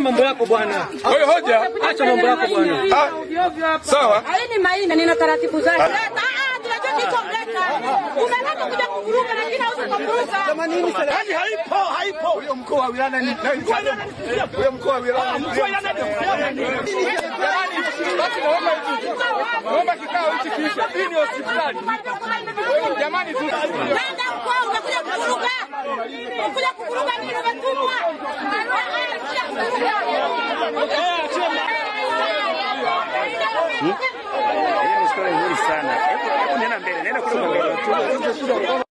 Acha mambo yako bwana. Wewe hoja Acha mambo yako bwana. Sawa. sawa. Haini maina nina taratibu zake. Ah. Yaani haipo, haipo. Huyo mkuu wa wilaya ni nani? Huyo mkuu wa wilaya ni. Jamani, basi naomba hivi. Naomba kikao hichi kiisha. Hii ni hospitali. Jamani tu. Nenda mkoa kuvuruga nini umetumwa? Hiyo ni story nzuri sana. Hebu nenda mbele, nenda kule.